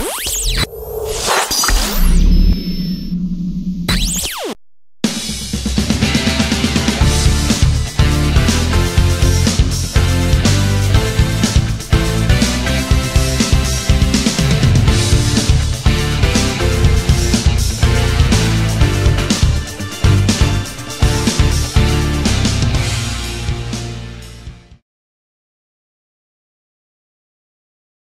Bye.